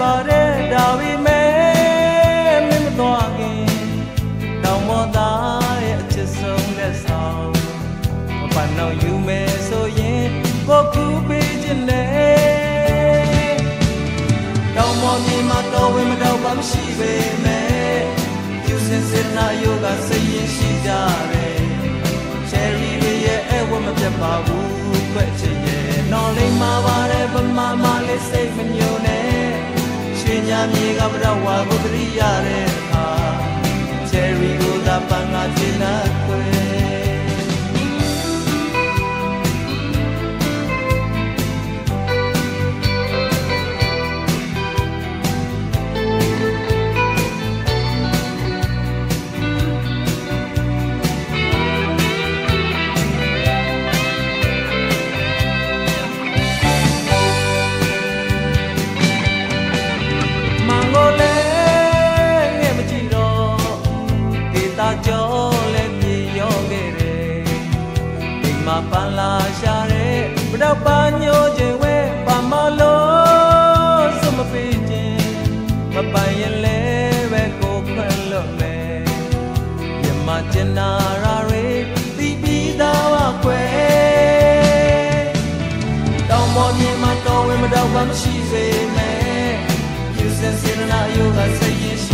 ပါတဲ့ဒါပေမဲ့မင်းမသွားခင်တောင်မောသားရဲ့အချစ်ဆုံးလက်ဆောင်မပန်းတော့ယူမယ်ဆိုရင်ကိုကူပေးခြင်းနဲ့တောင်မောမြေမှာတော်ဝင်မတော့ပါမရှိပေမဲ့ယူစင်စင်နာယောကစိတ်ရင်ရှိကြတယ်ချယ်ရီတွေရဲ့အဝတ်မပြတ်ပါဘူးခွဲ့ချင်ရဲ့နော်လိမ့်မှာပါတယ်ဗမာမလေးစိတ်မညိုနဲ့ ရွှေညာမြေကပတော့ဝါကိုတရိရတဲ့အခါချယ်ရီကိုသာပန်းကကျင်းနာခွဲ တဲ့ဘတော့ပန်းညိုခြင်းဝဲပါမလို့စမပေးခြင်းမပိုင်ရင်လည်းပဲကိုခွင့်လွတ်မယ်မြမကျင်နာရာတွေတီးပြီးသားပါခွဲတောင်ပေါ်မြေမှာတော်ဝင်မတော့မှမရှိစေနဲ့ယူစင်စင်နာယောကစိတ်ရရှိ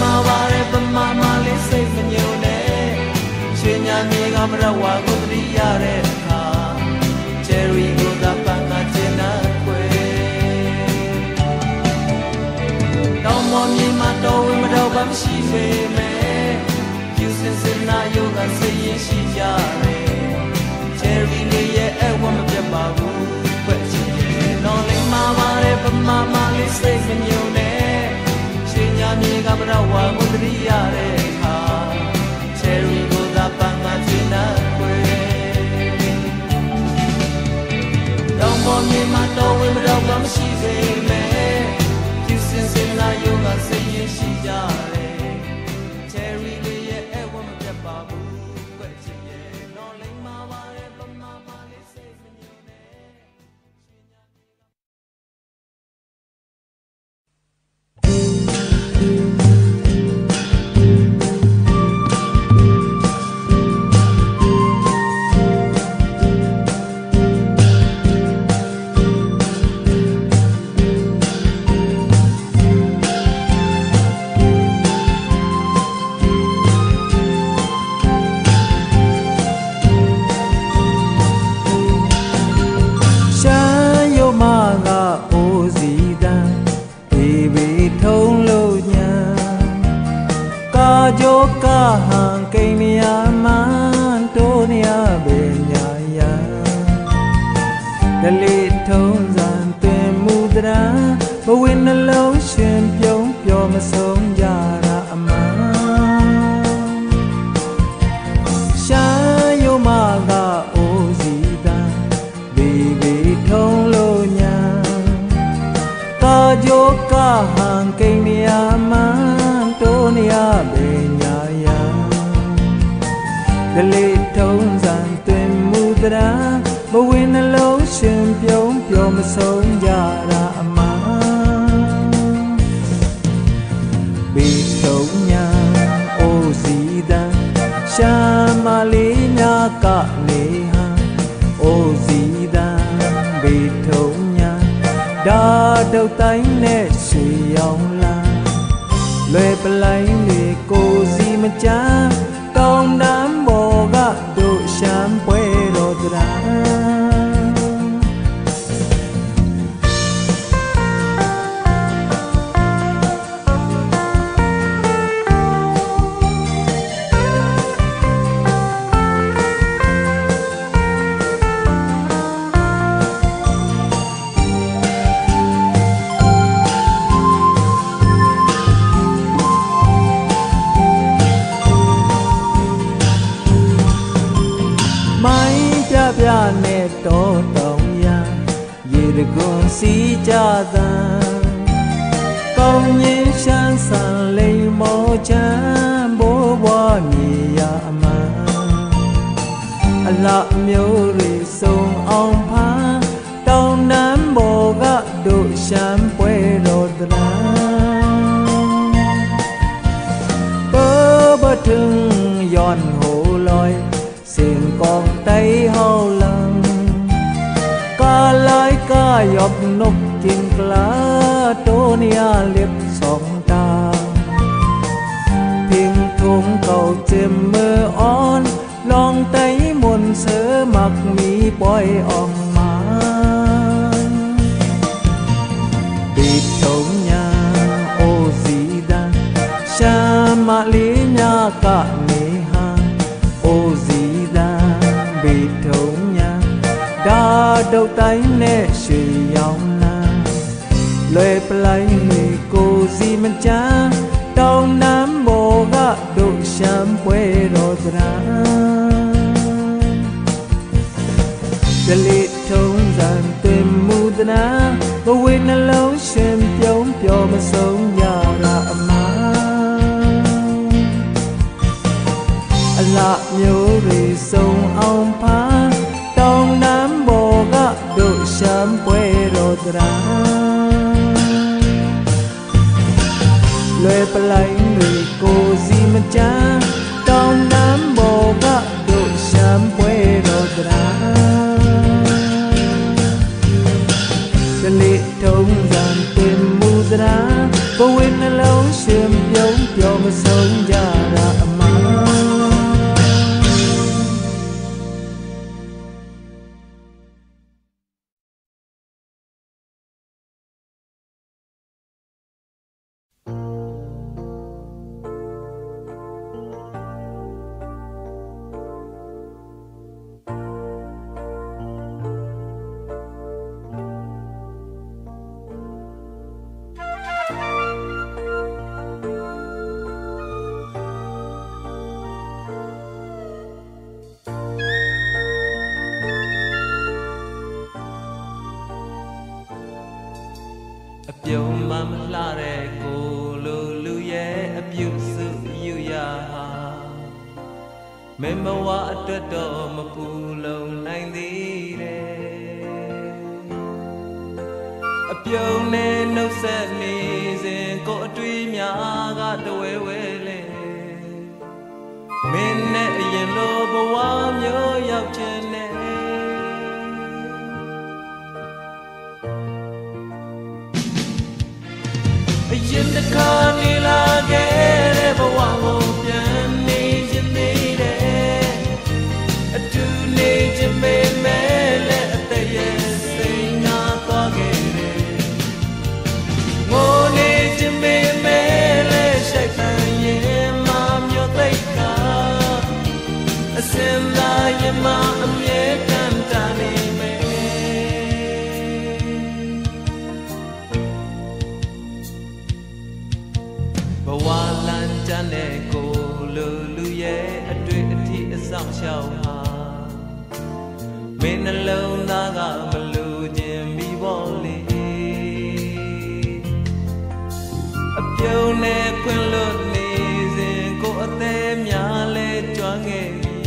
မှာပါရဲ့ပမာမလေးစိတ်မညိုနဲ့ရွှေညာမြေကမရဝါကိုတရိရတဲ့အခါချယ်ရီကိုသာပန်းကကျင်းနာခွဲတောင်ပေါ်မြေမှာတော်ဝင်မတော့ဘာမရှိပေမဲ့ယူစင်စင်နာယောကစိတ်ရင်ရှိကြတယ်ချယ်ရီလေးရဲ့အဝတ်မပြတ်ပါဘူးဖွက်ချင်ရဲ့နော်လေးမှာပါတယ်ပမာမလေးစိတ်မညုံနဲ့ရှင်ညာ မြေကမတော့ဝါကိုတရိရတဲ့အခါချယ်ရီကိုသာပန်းကချင်နာခွေတောင်ပေါ်မြေမှာတော်ဝင်မတော့ဘာမရှိပေမဲ့ယူစင်စင်လာယောကစိတ်ရရှိကြ หยบนกกินปลาโตเนียเล็บสองตา พิงทุงเก่าเจ็มมืออ่อน ลองไต้มนเสือมักมีปล่อยออกมาปีดเถงยาโอสีดาชามาลีญากะเนหาโอสีดาปีดเถงยาดาดาวไต้เนช លើប្លែងមេកូស៊ីមិនចា လုံးသားကမလူခြင်းမိဖို့လေအပြုံးနဲ့ခွင်လွတ်နေစဉ်ကိုအသေးများလဲကြွမ်းခဲ့ပြီ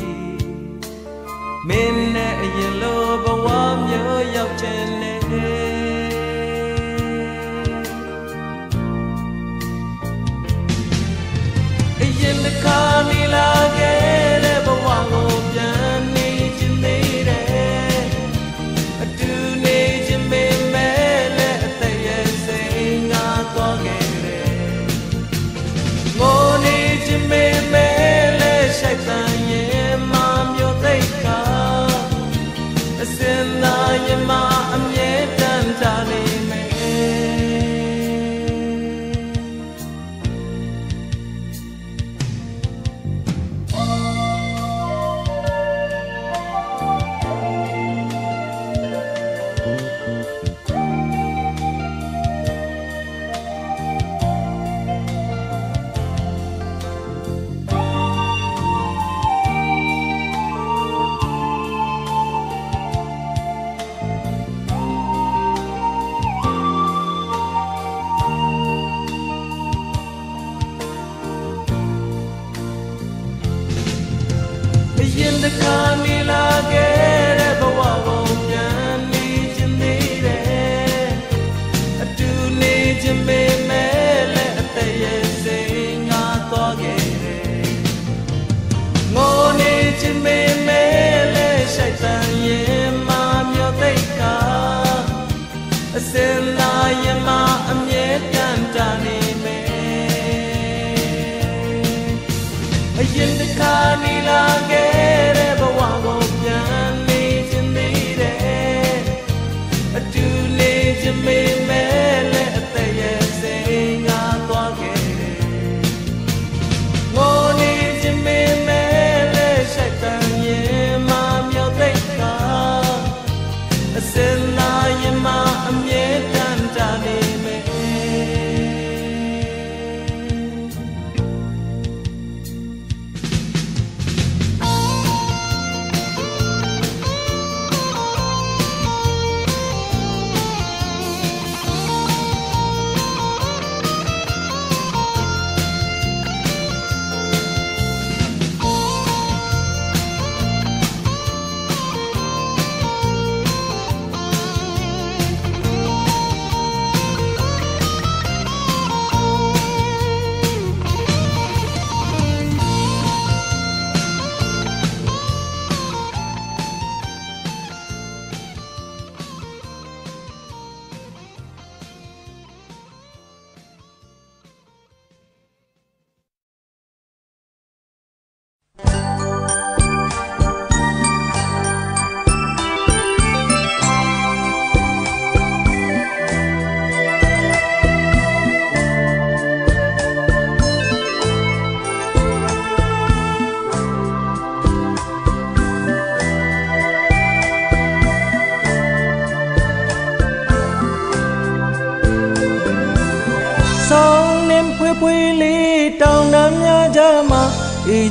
မင်းနဲ့အရင်လိုဘဝမျိုးရောက်ခြင်းနဲ့ခါနေလာခဲ့တဲ့ဘဝကို baby. အေး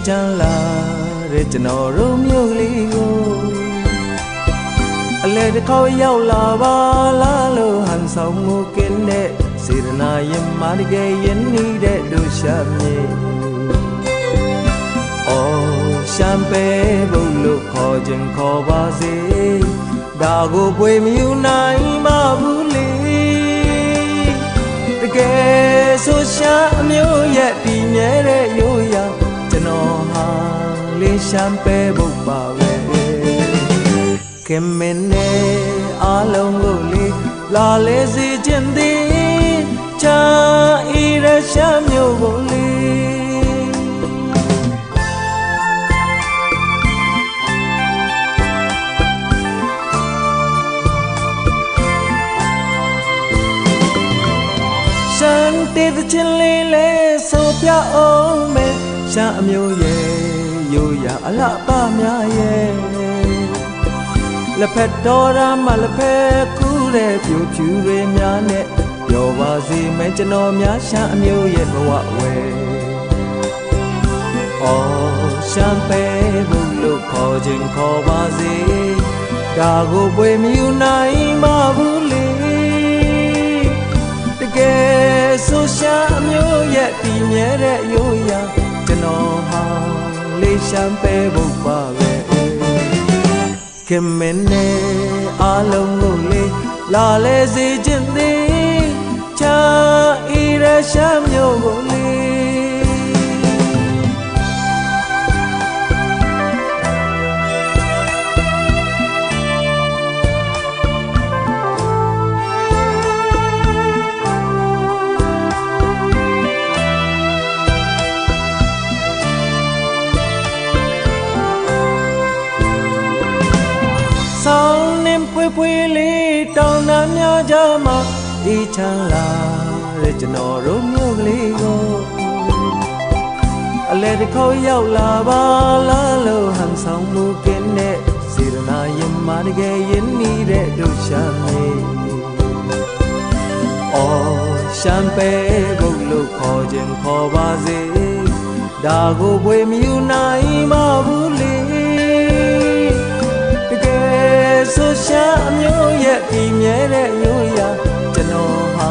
ချမ်းလာတဲ့ကျွန်တော်တို့မြို့လေးကိုအလဲတစ်ခေါက်ရောက်လာပါလားလို့ဟန်ဆောင်မှုကင်းတဲ့စေရနာရင်မာတကယ်ရင်နေတဲ့တို့ရှာမြေအော်ရှမ်းပဲဘုတ်လို့ခေါ်ခြင်းခေါ်ပါစေဒါကိုပွေမယူနိုင်ပါဘူးလေတကယ်ဆိုရှာအမျိုးရဲ့တည်မြဲတဲ့ရိုး ရာတော်ဟာလေးရှမ်းပဲဖို့ပါပဲခင်မင်းနဲ့အားလုံးကိုလေးလာလေစီခြင်းသည်ချာဤရရှမ်းမျိုးကိုလေးရှမ်းတေးချင်းလေးလဲဆိုပြအောင်မယ် ရှာအမျိုးရဲ့ရိုးရာအလှပများရဲ့လက်ဖက်တော်ရမလက်ဖက်ကူးတဲ့ပြူဖြူတွေများနဲ့ပြောပါစီမယ်ကျွန်တော်များရှာအမျိုးရဲ့ဘဝဝဲအော်ရှမ်းပဲဘူးလို့ခေါ်ခြင်းခေါ်ပါစေဒါကိုပွေမြူနိုင်မဘူးလေတကယ်ဆိုရှာအမျိုးရဲ့တည်မြဲတဲ့ရိုးရာကျွန် တော်ဟာလေးရှမ်းပဲဖို့ပါပဲခင်မင်းနဲ့အားလုံးကိုလေးလာလေစေခြင်းသည်ချာဤရရှမ်းမျိုးကိုလေး ဖွေးလေးတောင်တန်းများကြမှာအေးချမ်းလာတဲ့ကျွန်တော်တို့မြို့ကလေးကိုအလဲတစ်ခေါက်ရောက်လာပါလားလို့ဟန်ဆောင်မှုကင်းတဲ့စေရနာရင်မာတကယ်ရင်နေတဲ့တို့ရှာမေအော်ရှမ်းပဲဘုတ်လို့ခေါ်ခြင်းခေါ်ပါစေဒါကိုဘွေမြူနိုင်မဘူးလေ ဆိုရှာအမျိုးရဲ့ဒီမြဲတဲ့ရိုးရာကျွန်တော်ဟာ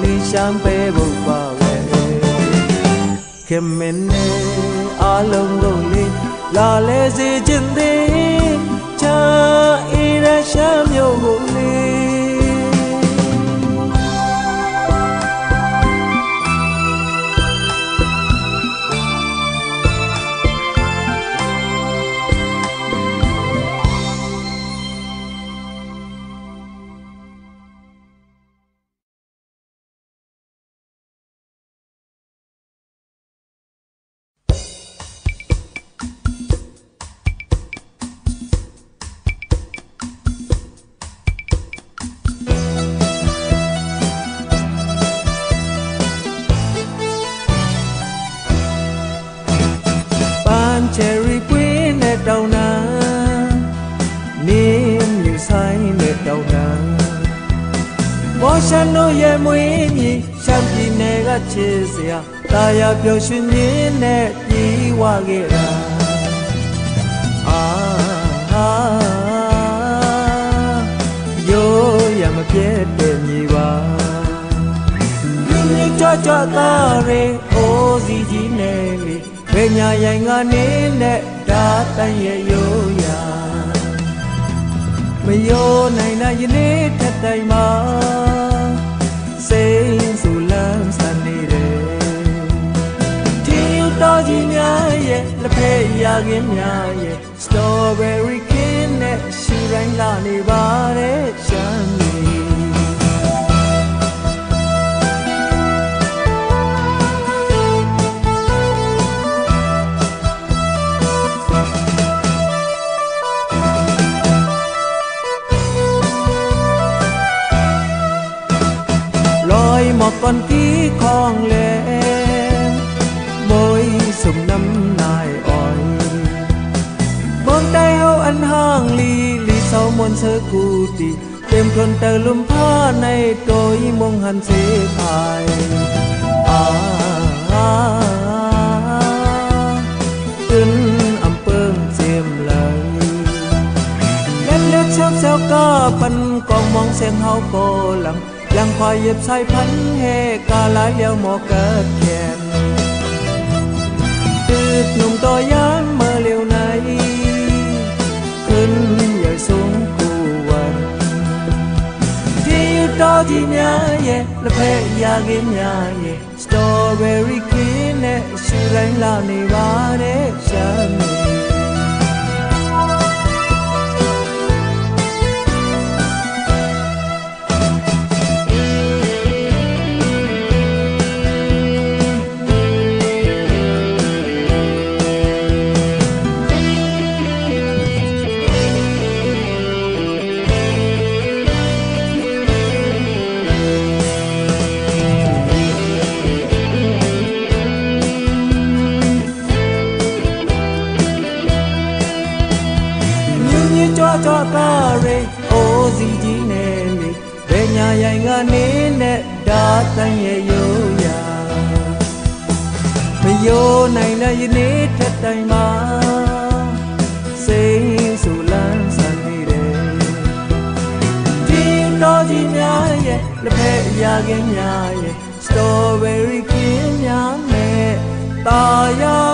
လေးရှမ်းပဲဖို့ပါပဲခင်မင်းနဲ့အားလုံးကိုလေးလာလဲစေခြင်းသည်ချာအီရရှမ်းမြို့ကို con lên. Môi sùng năm nài ỏi. Bóng tay hâu ăn hàng ly ly sau môn sơ cu tì. Đêm thuần tờ lùm pha này tôi mong hàn dễ bài à, à, à, à. phần con mong xem hao cô lặng พลนแต่ลุมผ้าในโดยมงหันเสพายอาขึ้นอำเปิงเจียมเลยเล็ดเล็ดเช้าเช้าก็ปันกองมองเสียงเฮาโกลังยังคอยหยิบใส่พันเฮกาลายเลี้ยวหมอเกิดแขนตืดหนุ่มตัวยานเมื่อเร็วไหน ขึ้นใหญ่สูงกูวันที่อยู่ต่อที่เนี้ยเย่และเพยยากินยาเย่สตรอเบอรี่กินเน่ชูไรลาในบาเดฉัน ကနေနဲ့ဒါတန်ရဲ့ရိုးရာမယိုးနိုင်တဲ့ယနေ့ထက်တိုင်မှာစိတ်ဆူလန်းဆန်နေတယ်ဒီတော်ကြီးများရဲ့လက်ဖက်အရာကင်းများရဲ့ strawberry ကင်းများနဲ့တာယာတဲ့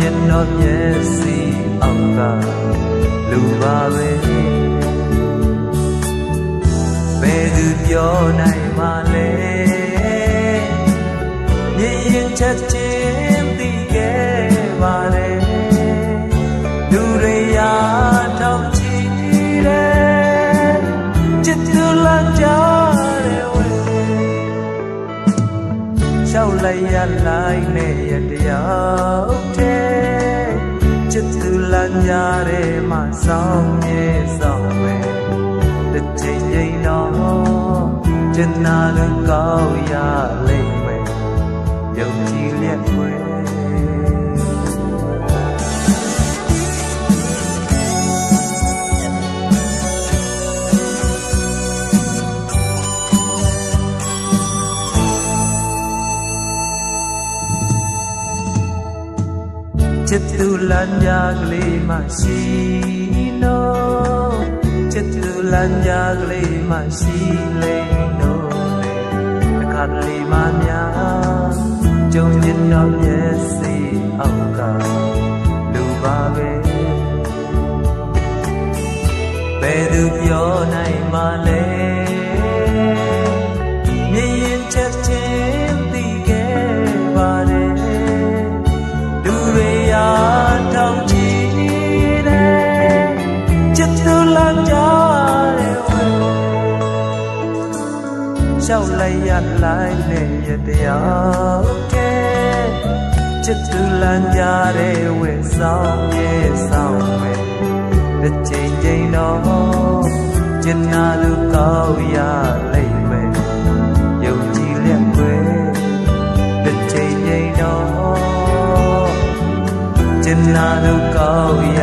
ညင်တော့မျက်စိအောက်ကလူပါပဲဘယ်သူပြောနိုင်မှလဲမြင်ရင်ချက်ချင်းသိခဲ့ပါတယ်လူတွေရာထောင်ချီတယ်ချစ်သူလမ်းကြတ လိုက်ရလိုက်နဲ့ရတရားတဲ့ချစ်သူလမ်းကြတယ်မှဆောင်းမြေဆောင်းမယ်တစ်ချိန်ချိန်တော့ကျင်နာလို့ကောင်းရ ချစ်သူလမ်းကြားကလေးမှရှိနော်ချစ်သူလမ်းကြားကလေးမှရှိလိမ့်နော်တစ်ခါတလေမှများကြုံရင်တော့မျက်စိအောက်ကလူပါပဲဘယ်သူပြောနိုင်မှလဲ လိုက်ရလိုက်နဲ့ရတရားတဲ့ချစ်သူလမ်းကြတယ်ဝဲဆောင်ရဲ့ဆောင်မယ်တစ်ချိန်ချိန်တော့ကျင်နာလူကောက်ရလိမ့်မယ်ယုံကြည်လျက်ွယ်တစ်ချိန်ချိန်တော့ကျင်နာလူကောက်ရ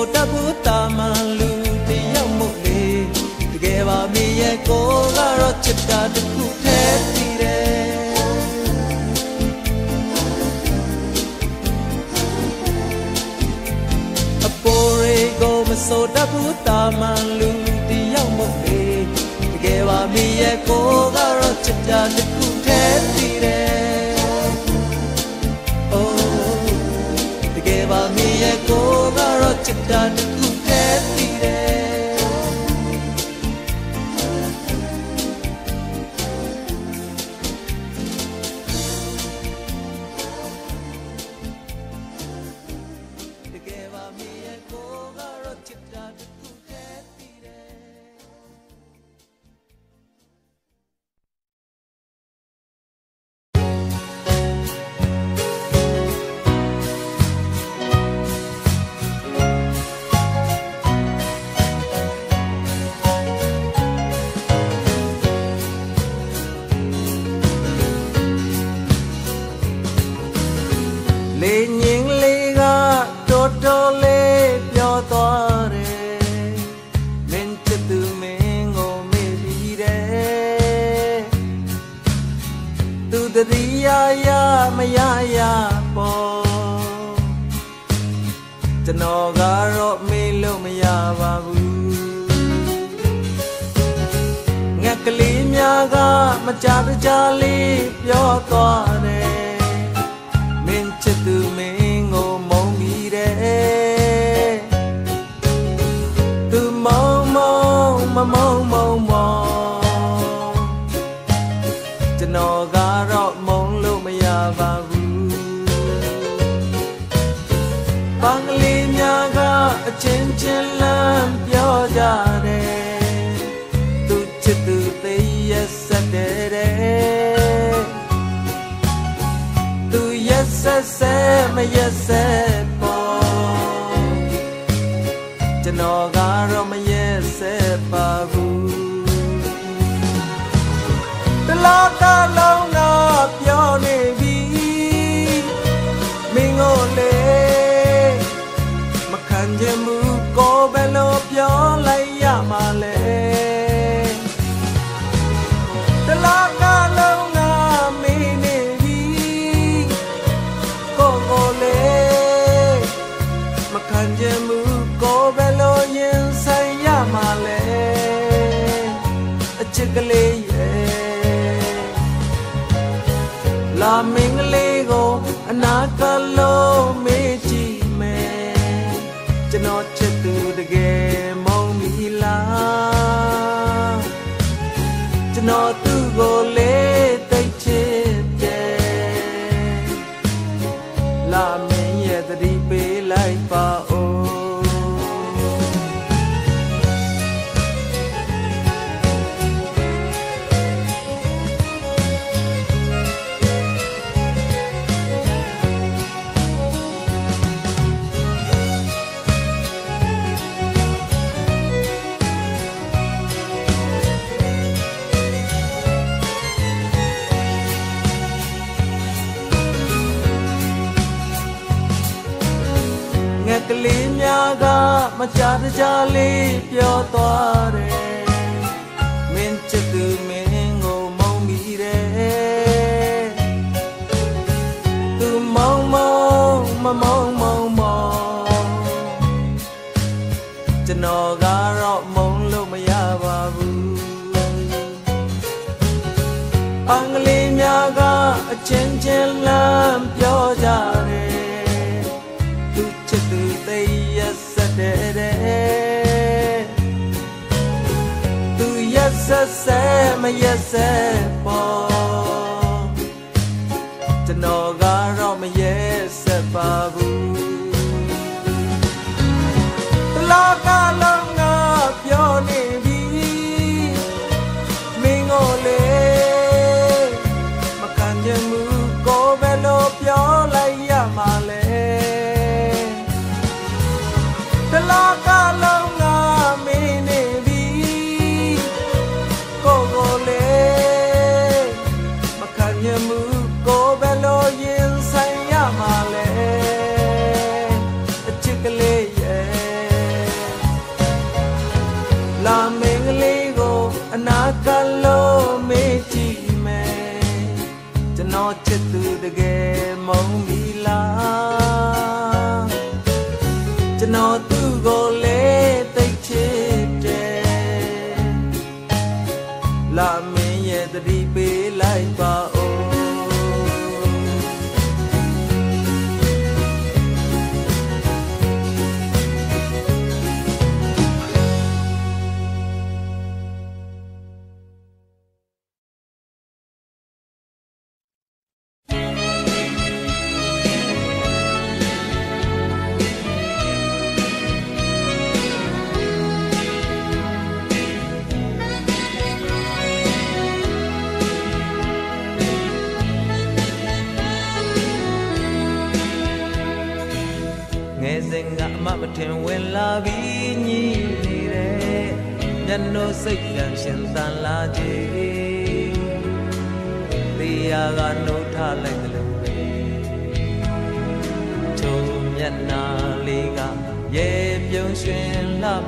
တော်တပူတာမန်လူတယောက်မို့လေတကယ်ပါမင်းရဲ့ကိုကတော့ချစ်တာတစ်ခုတည်းတည်တယ်အပေါ်ရေကိုမစိုးတပူတာမန်လူတယောက်မို့လေတကယ်ပါမင်းရဲ့ကိုကတော့ချစ်တာတစ်ခုတည်းတည်တယ် cipta dukung ketika ချစ်ကလေးရဲ့လာမင်းကလေးကိုအနာကလို့ များကမကြတကြလေးပြောသွားတယ် မရက်ဆက်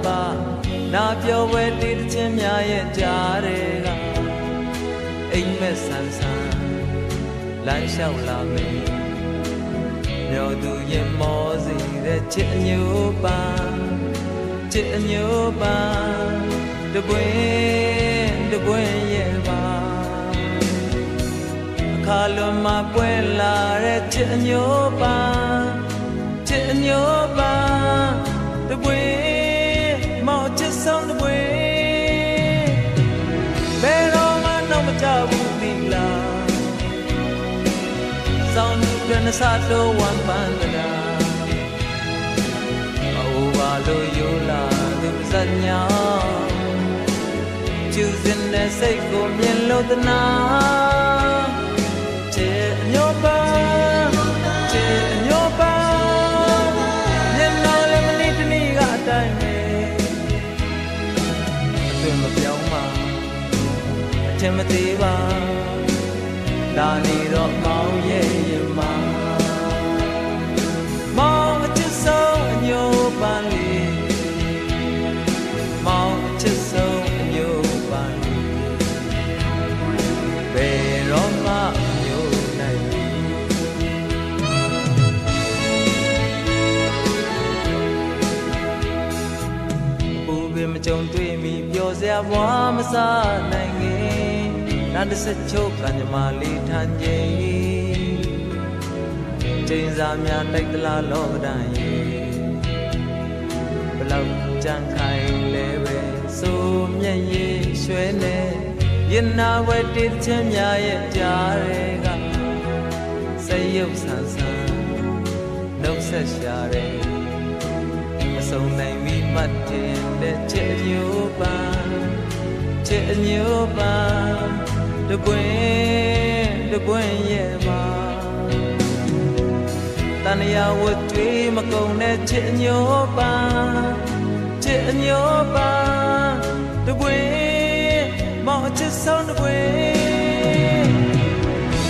ပနာပြောဝဲတည်ခြင်းများရဲ့ကြားတွေကအိမ်မက်ဆန်းဆန်းလမ်းလျှောက်လာမယ်မျောသူရင်မောစီတဲ့ချစ်အညို့ပါချစ်အညို့ပါတပွင့်တပွင့်ရဲ့ပါအခါလွန်မှာပွဲလာတဲ့ချစ်အညို့ပါချစ်အညို့ပါတပွင့် စောင်းသူပြန်စားတော့ဝမ်းပန်းတရာအိုးပါလို့ယူလာသူစညာကျူစင်တဲ့စိတ်ကိုမြင်လို့တနာချေအညောပါချေအညောပါမျက်နှာလည်းမနစ်တနည်းကအတိုင်းပဲအသွင်မပြောင်းပါအထင်မသေးပါဒါနေတော့မောင်ရဲ့ ဘွားမစားနိုင်ခင်နာတစ်ဆက်ချုပ်ကံကြမလေးထန်ခြင်းချိန်စာများတိုက်သလားလောကဒန်ရေဘလောက်ကြံခိုင်လဲပဲစိုးမျက်ရည်ရွှဲနေရင်နာဝဲတည်ချင်းများရဲ့ကြားတွေကစိတ်ရုပ်ဆန်းဆန်းနှုတ်ဆက်ရှာတယ်မဆုံးနိုင်မိမှတ်တင်တဲ့ချစ်ညို့ပါ ချစ်ညို့ပါတပွင့်တပွင့်ရဲ့ပါတန်ရာဝတ်တွေးမကုန်တဲ့ချစ်ညို့ပါချစ်ညို့ပါတပွင့်မောင်ချစ်ဆုံးတပွင့်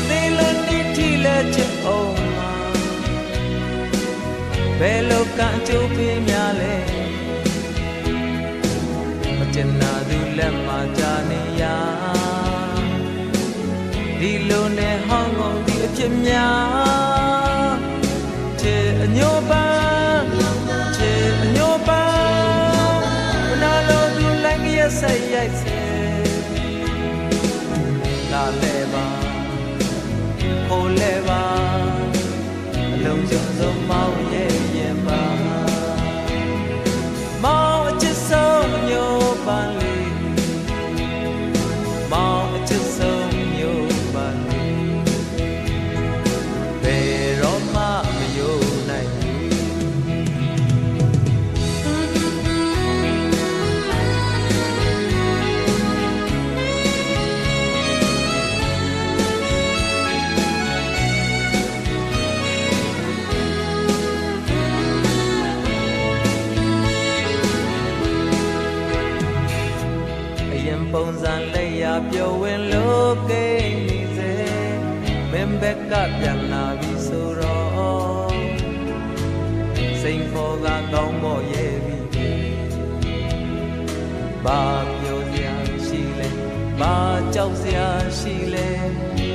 ဒီလိုနေထီလဲချစ်အောင်မှာဘယ်လိုကံကြိုးပေးများလဲမကျ င်နာသူလက်မှာကြာနေရဒီလိုနဲ့ဟောင်းကုန်ဒီအဖြစ်များချေအညိုပန်းချေအညိုပန်းဘနာလိုသူလည်းရဆက်ရိုက်စေလာလဲပါခိုးလဲပါ က်ကပြန်လာပြီဆိုတော့စိန်ခေါ်ကကောင်းမော့ရဲ့ပြီဘာပြောစရာရှိလဲဘာကြောက်စရာရှိလဲ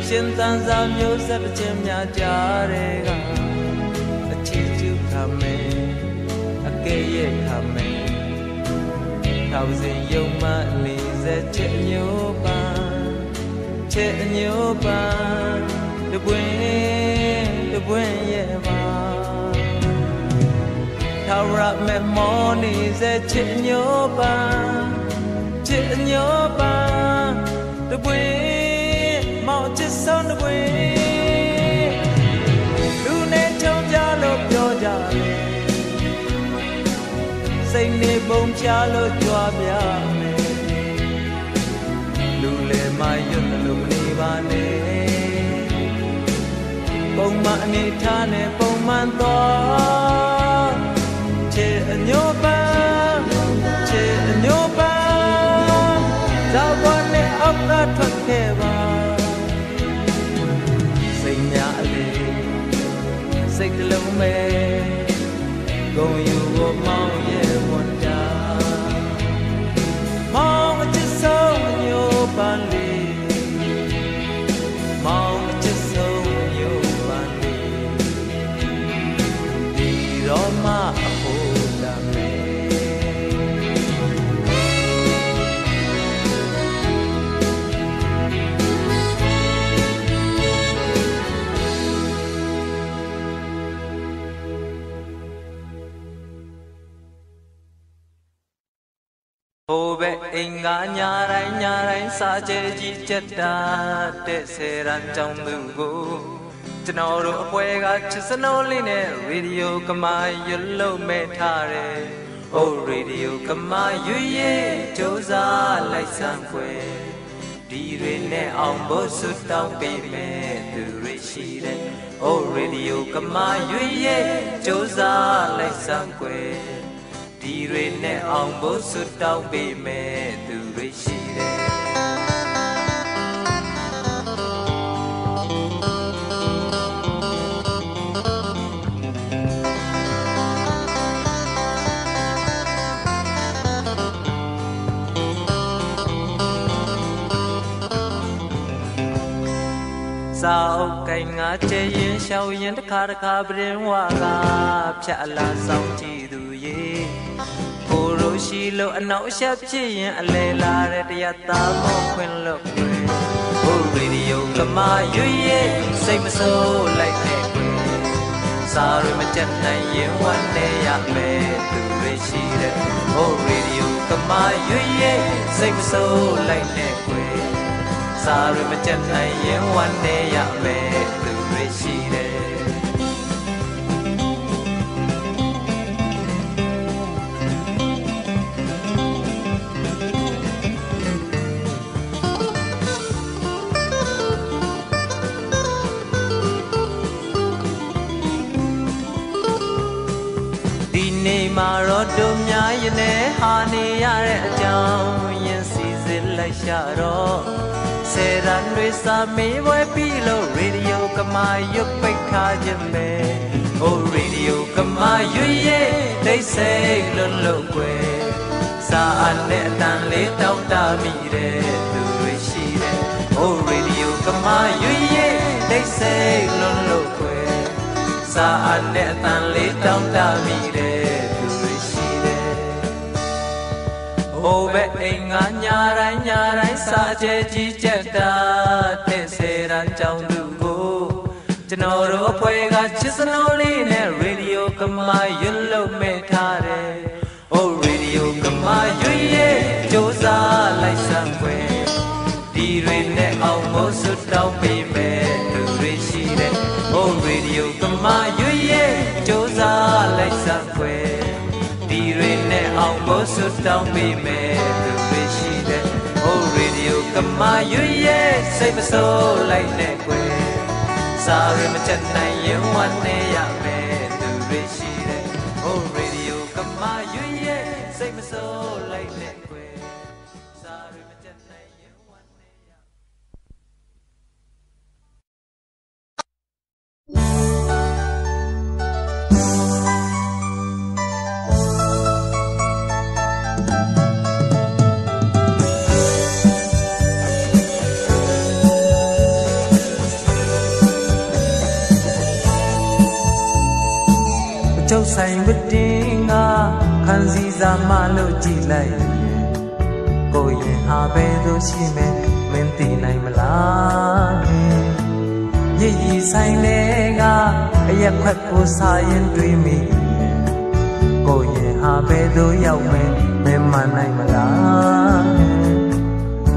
ရှင်သန်စာမျိုးဆက်တစ်ချင်းများကြားတဲ့ကအချီကျူခမယ်အကဲ့ရဲ့ခမယ်ထောင်စဉ်ယုံမနေစေချစ်ညို့ပါချစ်ညို့ပါတ ပွင့်တပွင့်ရဲ့ပါထာဝရမေမောနေစေချစ်ညို့ပါချစ်ညို့ပါတပွင့်မောင်ချစ်ဆုံးတပွင့်လူနဲ့ချုံကြလို့ပြောကြတယ်စိတ်နေပုံချလို့ကြွားပြမယ်လူလေမရွတ်လို့မနေပါနဲ့ ပုံမှန်အနေထားနဲ့ပုံမှန်သွားညိုပန်းချစ်အညိုပန်းသာဘွားနဲ့အောက်ကထွက်ခဲ့ပါစိတ်များအလေးစိတ်ကလုံးမဲ့ဂုံယူ အင်္ဂါညာတိုင်းညာတိုင်းစာကြဲကြီးချက်တာတဲ့ဆယ်ရန်ကြောင့်သူကိုကျွန်တော်တို့အပွဲကချစ်စနိုးလေးနဲ့ရေဒီယိုကမာရွတ်လို့မဲ့ထားတယ်။အိုးရေဒီယိုကမာရွရဲ့စူးစားလိုက်စမ်းခွေဒီတွေနဲ့အောင်ဖို့ဆွတောင်းပေးမယ်သူတွေရှိတယ်။အိုးရေဒီယိုကမာရွရဲ့စူးစားလိုက်စမ်းခွေ ဒီတွေနဲ့အောင်ဖို့ဆွတောင်းပေးမယ်သူတွေရှိတယ် စာအုပ်ကိုင်ငါကျရင်ရှောက်ရင်တစ်ခါတစ်ခါပြင်းဝါကဖြတ်လာဆောင်ကြည့်သူရေကိုရိုရှိလို့အနောက်အရှက်ဖြစ်ရင်အလဲလာတဲ့တရားသားမောခွင်လို့ခွင်ဟိုရေဒီယိုကမာရွရဲ့စိတ်မဆိုးလိုက်တဲ့ခွင်စာရမကြက်နိုင်ရင်ဝမ်းနေရမယ်သူတွေရှိတဲ့ဟိုရေဒီယိုကမာရွရဲ့စိတ်မဆိုးလိုက်တဲ့ခွင် စာရမကြက်နိုင်ရင်ဝမ်းနေရမယ်သူတွေရှိတယ်ဒီနေ့မှာတော့တို့များရင်နဲ့ဟာနေရတဲ့အကြောင်းရင်စီစစ်လိုက်ရှာတော့ ဆယ်ရန်တွေစာမေးပွဲပြီးလို့ရေဒီယိုကမာရွတ်ပိတ်ထားခြင်းပဲဟိုရေဒီယိုကမာရွတ်ရဲ့ဒိတ်စိတ်လွတ်လွတ်ွယ်စာအနဲ့အတန်လေးတောက်တမိတဲ့သူတွေရှိတယ်ဟိုရေဒီယိုကမာရွတ်ရဲ့ဒိတ်စိတ်လွတ်လွတ်ွယ်စာအနဲ့အတန်လေးတောင်းတမိတ ဟိုဘက်အိမ်ငါညာတိုင်းညာတိုင်းစာကျဲကြီးချက်တာတဲ့စေရန်ကြောင့်သူကိုကျွန်တော်တို့အဖွဲကချစ်စနိုးလေးနဲ့ရေဒီယိုကမာရွတ်လို့မဲ့ထားတယ်။အိုရေဒီယိုကမာရွတ်ရဲ့စူးစားလိုက်စမ်းခွေဒီတွေနဲ့အောင်မို့ဆွတောင်းပေးမယ်သူတွေရှိတယ်။ Oh Radio ကမာရွရဲ့စူးစားလိုက်စမ်းခွေဒီ တွေနဲ့အောင်မို့ဆွတောင်းပေးမယ်သူတွေရှိတယ်။ Oh Radio ကမာရွရဲ့စိတ်မဆိုးလိုက်နဲ့ခွေစာရမချက်နိုင်ရင်ဝမ်းနေရမယ်သူတွေရှိတယ်။ Oh Radio ဆိုင်ဝတ္တင်ကခန်းစည်းစာမလို့ကြည်လိုက်ရင်ကိုရင်ဟာပဲလို့ရှိမယ်မင်းသိနိုင်မလားရည်ရည်ဆိုင်တဲ့ကအရက်ခွက်ကိုစားရင်တွေးမိရင်ကိုရင်ဟာပဲလို့ရောက်မယ်မင်းမနိုင်မလား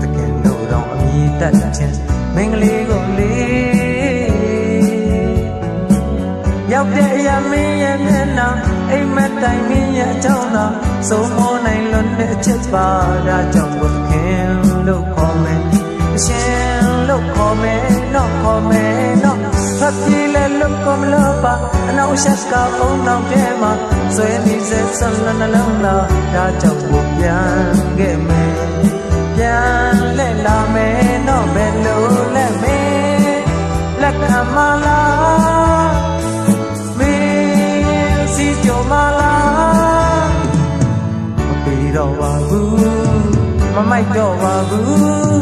တကယ်လို့တော့အမြည်တက်ချင်းမင်းကလေးကိုလေး ရောက်တဲ့အရာမင်းရဲ့မျက်နှာအိမ်မက်တိုင်မင်းရဲ့အကြောင်းသာစိုးမောနိုင်လွန်တဲ့အချက်ပါဒါကြောင့်ဘုခင်လို့ခေါ်မယ်အရှင်လို့ခေါ်မယ်တော့ခေါ်မယ်တော့ဖပ်ပြေးလဲလွတ်ကုန်လို့ပါအနောက်ရှက်ကအုံတောင်ပြဲမှာဆွဲနေစေဆလနှလုံးသားဒါကြောင့်ကိုပြန်ခဲ့မယ်ပြန်လဲလာမယ်တော့ဘယ်လိုလဲမေးလက်ခံမ တော့ပါဘူးမမိုက်တော့ပါဘူး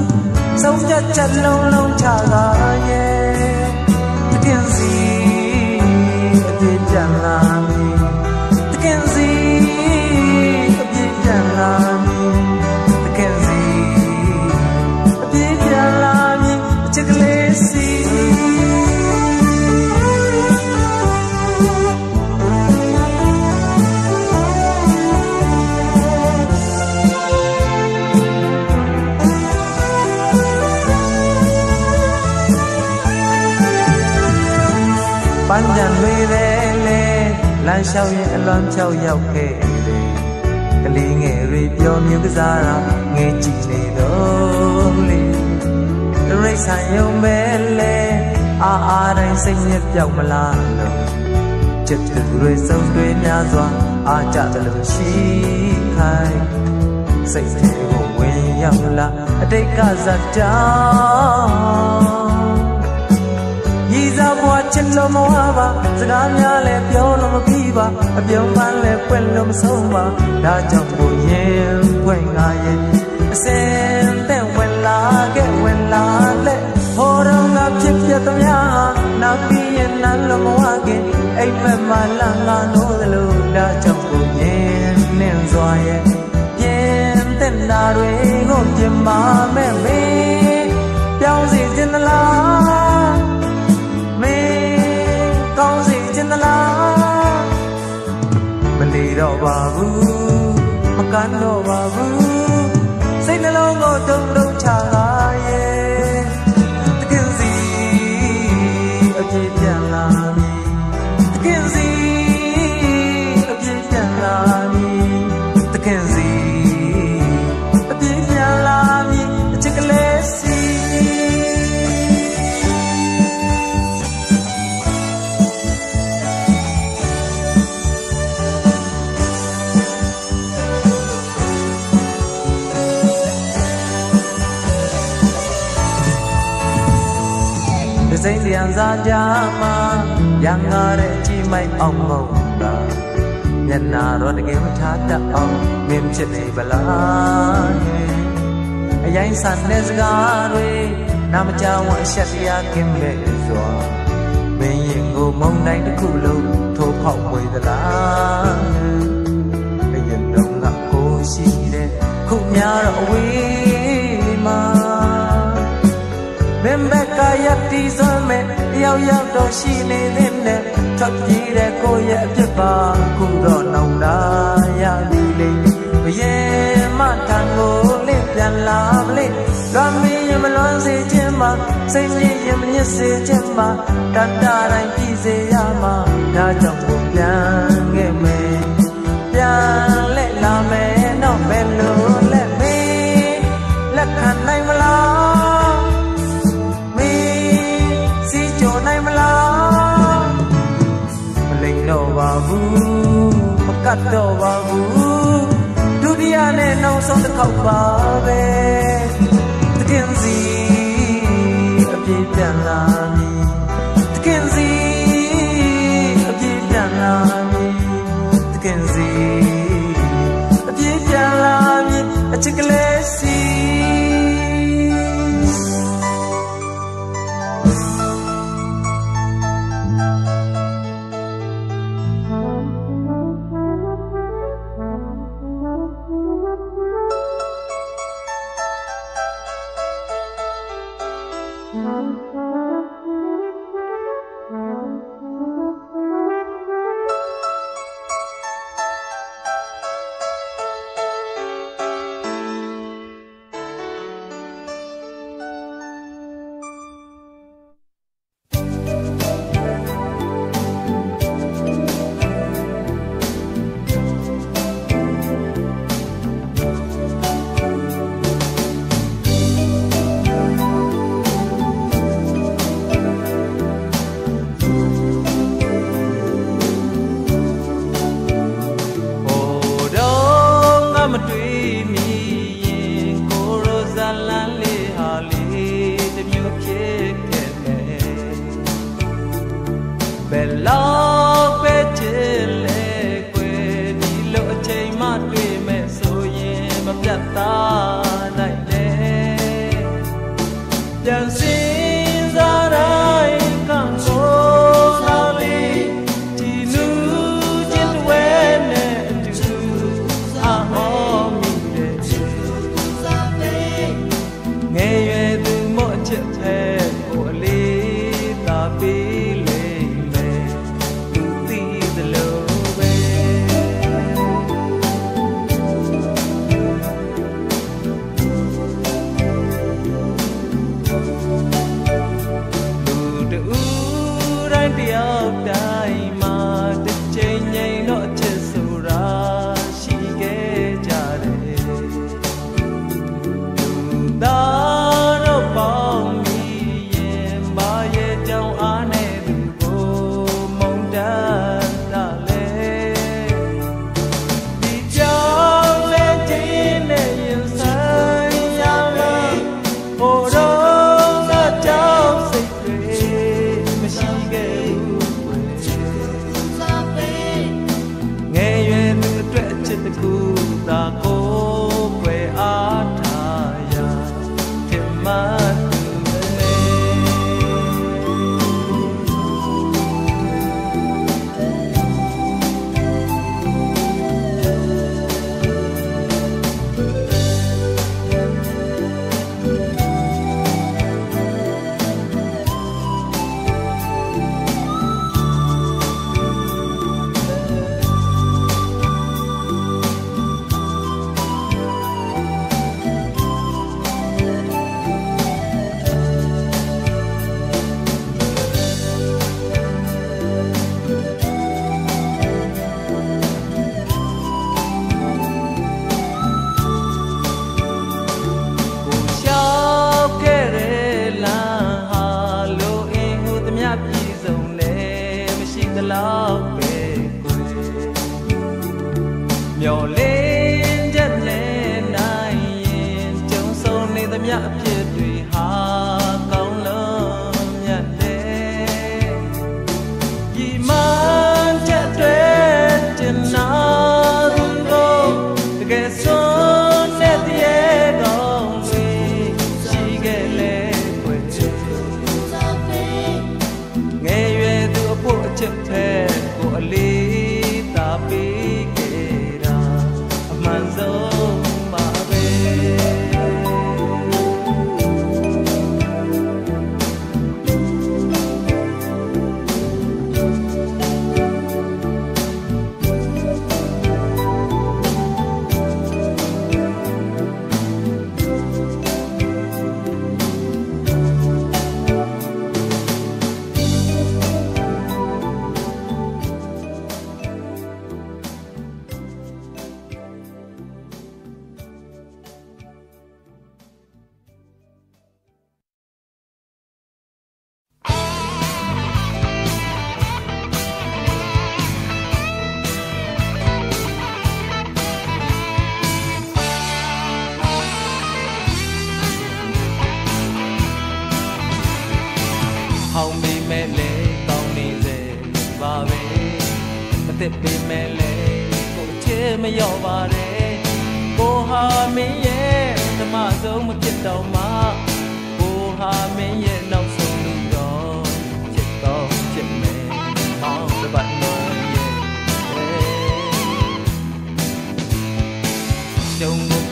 ဆုံးဖြတ်ချက်လုံးလုံးချတာရဲ့တကင်စီ ပန်းကြံတွေလည်းလေလမ်းလျှောက်ရင်အလွမ်းဖြောက်ရောက်ခဲ့တယ်ကလေးငယ်တွေပြောမြူကစားတာငယ်ကြည့်နေတော့လေရိတ်ဆန်ယုံပဲလေအာအားတိုင်းစိတ်ညစ်ပြောက်မလားလို့ချစ်သူတွေစုံတွေများစွာအားကြတယ်လို့ရှိခိုင်းစိတ်ထဲကိုဝင်ရောက်လာအတိတ်ကဇာတ်ကြောင့်ဤစားဘွား ချစ်လို့မဝပါစကားများလည်းပြောလို့မပြီးပါအပြုံးပန်းလည်းပွင့်လို့မဆုံးပါဒါကြောင့်ကိုရင်ပွင့်ငါရဲ့အစင်တဲ့ဝင်လာခဲ့ဝင်လာလက်ဟောတော့ငါဖြစ်ပြသမျှနောက်ပြီးရင်နန်းလို့မဝခင်အိမ်မက်မှလာငါနိုးသလိုဒါကြောင့်ကိုရင်နှင်းစွာရဲ့ပြင်းတဲ့နာတွေကိုပြင်မာမဲ့မေးပြောင်းစီခြင်းသလား တော့ပါဘူးမကန်းတော့ပါဘူးစိတ်နှလုံးကိုတုံတုံချလာရဲ့တကယ်စီအပြည့်ပြန်လာပြီတကယ်စီ စိမ့်ပြန်စားကြမှာရံငါတဲ့အကြည့်မိုက်အောင်မဟုတ်လားမျက်နာတော့တကယ်မထားတတ်အောင်မင်းဖြစ်နေပလားအရင်ဆန်တဲ့စကားတွေနာမကြောင်အဆက်တရားကင်းမဲ့စွာမင်းရင်ကိုမုံတိုင်းတစ်ခုလုံးထိုးဖောက်ဝေသလားအရင်တော့ငါကိုရှိတဲ့ခုများတော့အဝေး က်ကရတီစွမ်းမဲ့တယောက်ယောက်တော့ရှိနေတဲ့နဲ့ထွက်ပြေးတဲ့ကိုရဲ့အဖြစ်ပါခုတော့နောင်တာရပြီလေဘရဲ့မထံကိုလေးပြန်လာမလေးလွမ်းမင်းရင်မလွမ်းစေခြင်းမှာစိတ်ညစ်ရင်မညစ်စေခြင်းမှာတန်တာတိုင်းပြည်စေရမှာဒါကြောင့်ကိုပြန် တ်တော့ပါဘူးဒုတိယနဲ့နောက်ဆုံးတစ်ခေါက်ပါပဲ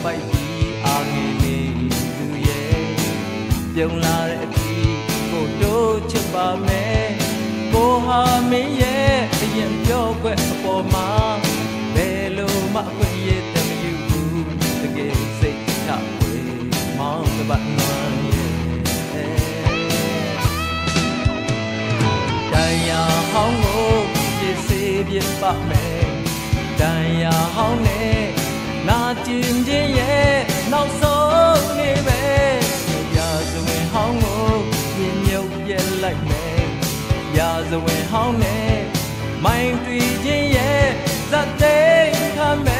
ပိုက်ပြီးအာငယ်လေးသူရဲ့ပြုံလာတဲ့အတီးကိုတို့ချစ်ပါမယ်ကိုဟာမင်းရဲ့အရင်ပြောခွက်အပေါ်မှာဘယ်လိုမှအခွင့်ရတမယူဘူးတကယ်စိတ်ချဝေးမောင်းတပတ်နွားရဲ့တရားဟောင်းကိုပြည့်စည်ပြပါမယ်တရားဟောင်းနဲ့ 那天之夜，留宿你尾，也是为好我，也有也来美，也是为好你，每对之夜，在等看美。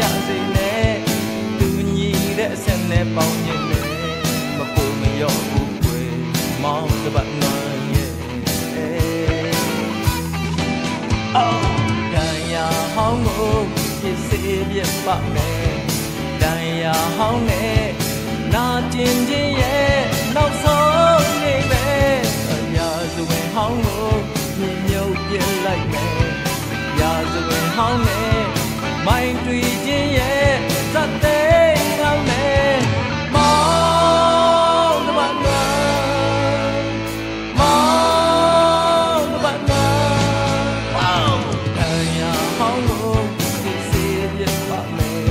ya zin ne tu ni de sen ne pao ni ne ma pu me yo bu kwe mong de ba no ye oh da ya hong go ki se bie pa me da ya hong ne na tin tin ye nao so ni me ya zu we hong go ni yo bie lai me ya zu we hong ne မိုင်းတွေ့ခြင်းရဲ့သတ်တဲ့ငောင်းနဲ့မောင်တပတ်နာမောင်တပတ်နာဝေါတန်ရဟောင်းကိုဒီစီပြပါမယ်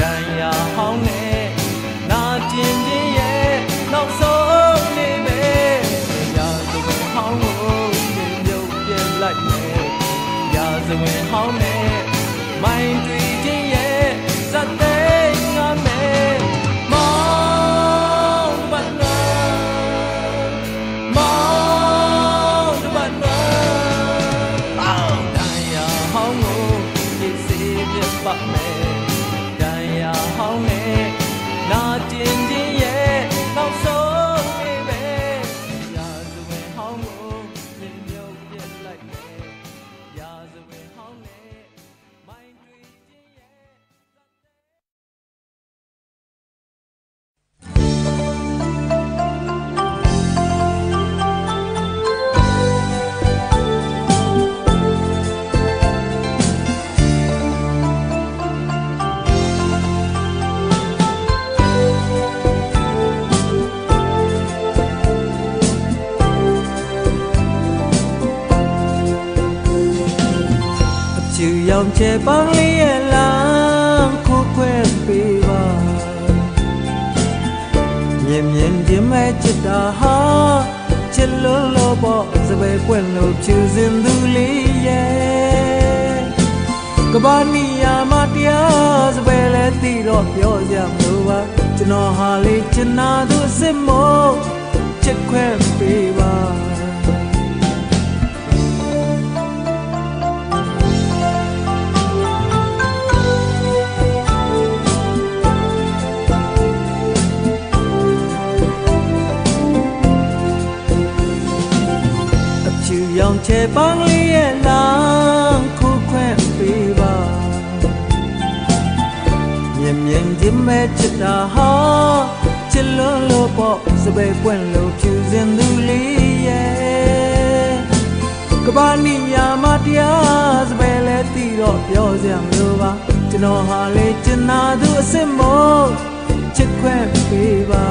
တန်ရဟောင်းနဲ့နာကျင်ခြင်းရဲ့နောက်ဆုံးနေမယ်ရာဇဝင်ဟောင်းကိုဒီမြုပ်ပြလိုက်မယ်ရာဇဝင်ဟောင်းနဲ့ မိုင်း ရောင်ချေပန်းလေးရဲ့လမ်းခိုးခွဲပေးပါမြင်မြင်ချင်းမဲ့ချစ်တာဟာချစ်လို့လို့ပေါ့စပယ်ပွင့်လို့ဖြူစင်သူလေးရဲ့ကဘာနီယာမတရားစပယ်လဲတီတော့ပြောစရာမလိုပါကျွန်တော်ဟာလေးချင်နာသူအစ်စ်မို့ချစ်ခွဲပေးပါ ချေပန်းလေးရဲ့လမ်းခုခွဲပေးပါမြင်မြင်ချင်းမဲ့ချစ်တာဟာချစ်လို့လို့ပေါ့စပယ်ပွင့်လို့ဖြူစင်သူလေးရဲ့ကဘာနီယာမတရားစပယ်လဲတီတော့ပြောစရာမလိုပါကျွန်တော်ဟာလေချင်နာသူအစ်စ်မို့ချစ်ခွဲပေးပါ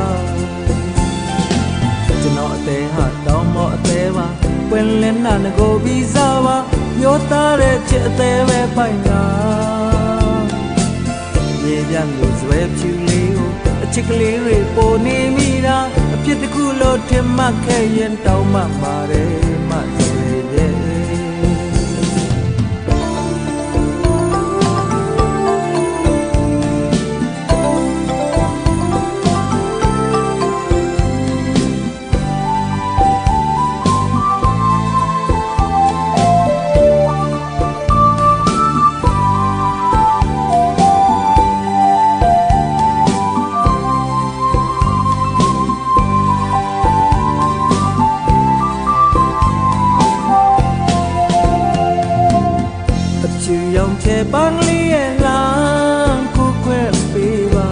ကျွန်တော်အသေးဟာတောင်းမောအသေးပါ ပွင့်လင်းနာငကိုပြီးစားပါမျိုးသားတဲ့ချစ်အသေးပဲပိုင်တာမြေပြန့်လို့ဇွဲဖြူလေးကိုအချစ်ကလေးတွေပိုနေမိတာအဖြစ်တစ်ခုလို့ထင်မှတ်ခဲ့ရင်တောင်းမှပါတယ် ပန်းလေးရဲ့လမ်းကိုခွဲပေးပါ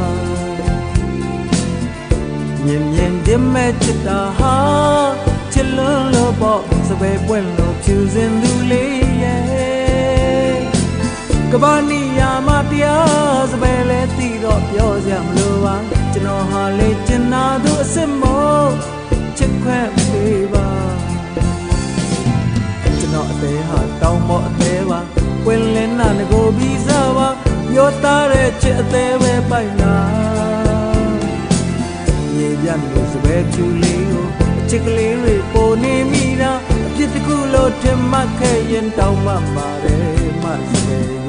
မြင်မြင်ဒီမဲ့ချစ်တာဟာချစ်လို့လို့ပေါ့စပယ်ပွင့်လို့ဖြူစင်သူလေးရဲ့ကဘာနီယာမတရားစပယ်လဲတီတော့ပြောစရာမလိုပါကျွန်တော်ဟာလေကျင်နာသူအစ်စ်မို့ချစ်ခွဲပေး နာငကိုပြီးစားပါပြောသားတဲ့ချစ်အသေးပဲပိုက်လာမြေပြတ်လို့စပယ်ဖြူလေးကိုအချစ်ကလေးတွေပိုနေမိတာအဖြစ်တစ်ခုလို့ထင်မှတ်ခဲ့ရင်တောင်းမှပါတယ်မစပယ်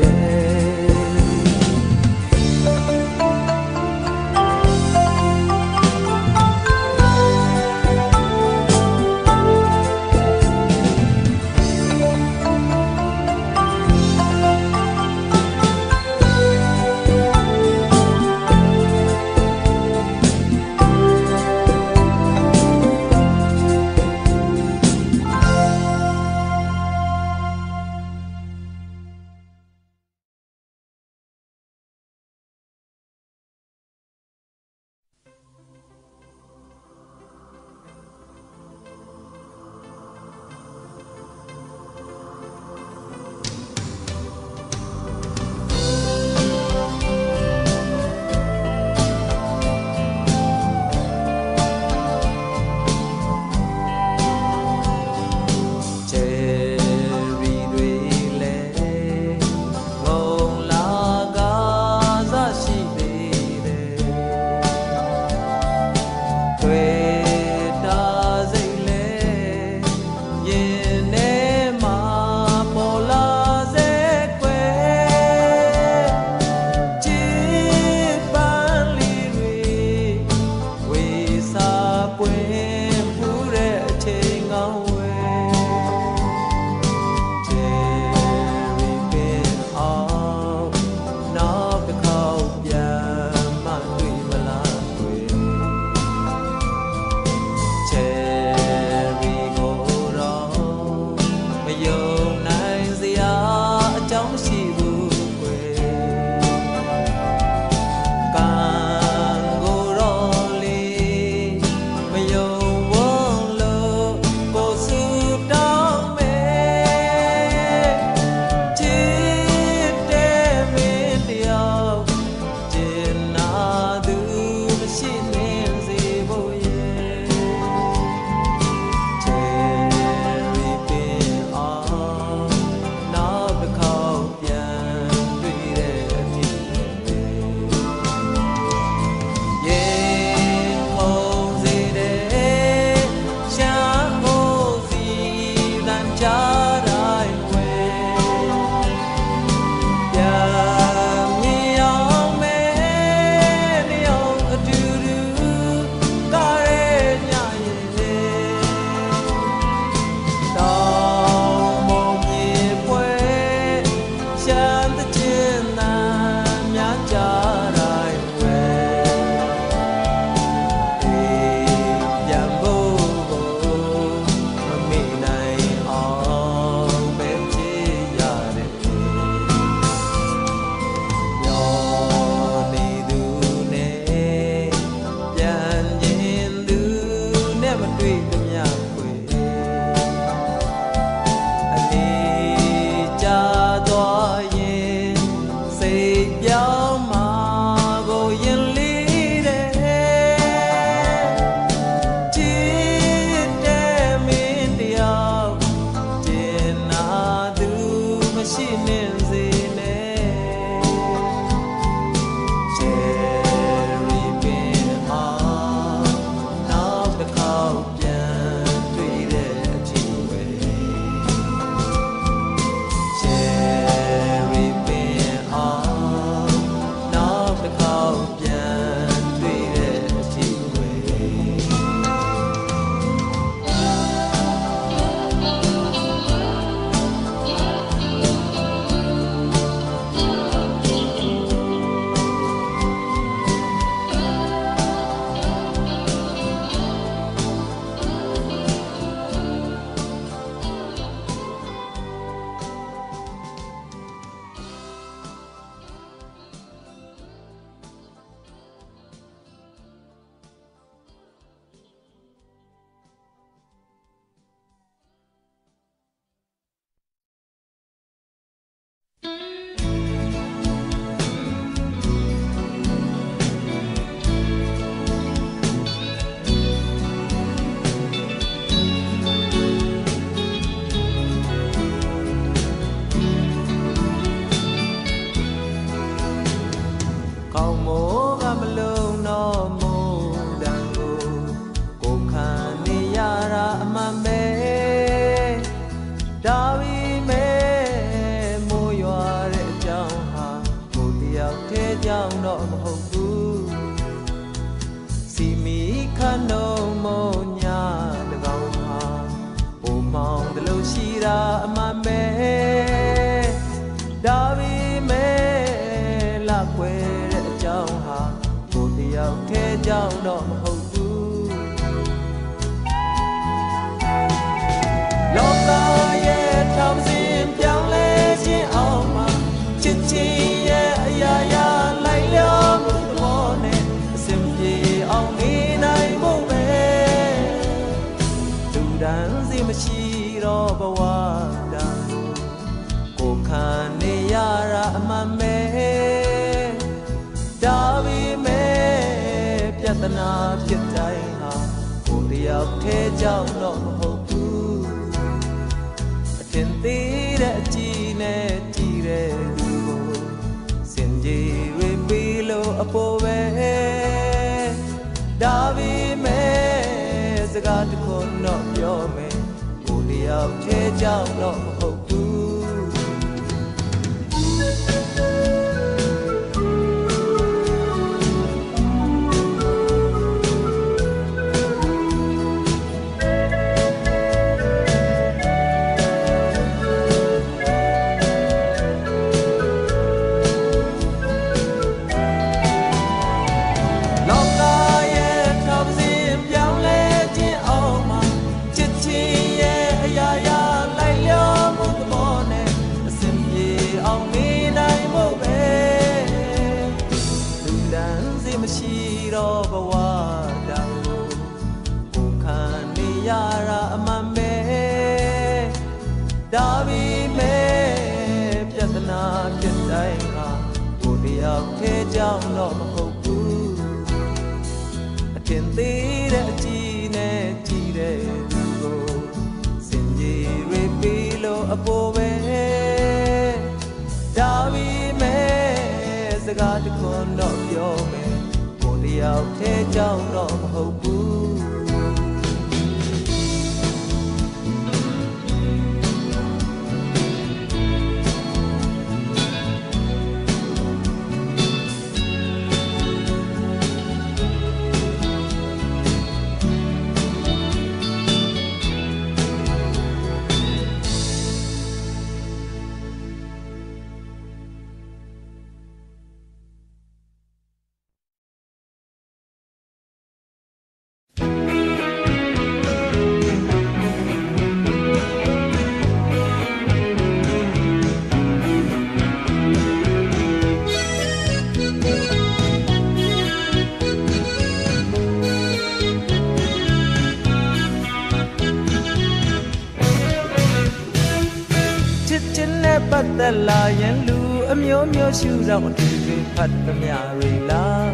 သက်လာရင်လူအမျိုးမျိုးရှုတော့အတူတူဖတ်သမျှတွေလား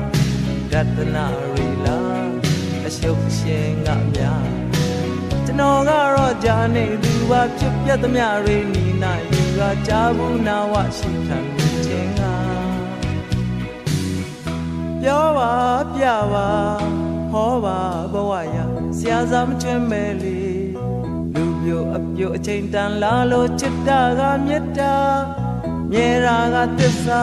ဒသနာတွေလားအရှုပ်ရှင်ကများကျွန်တော်ကတော့ဂျာနေသူပါဖြစ်ပြသမျှတွေနီနိုင်ယူကကြားဘူးနာဝရှိခံခြင်းကပြောပါပြပါဟောပါဘဝရဆရာစာမကျွမ်းမဲလေလူ ပြိုအပြိုအချိန်တန်လာလို့ချစ်တာကမေတ္တာမြဲတာကသစ္စာ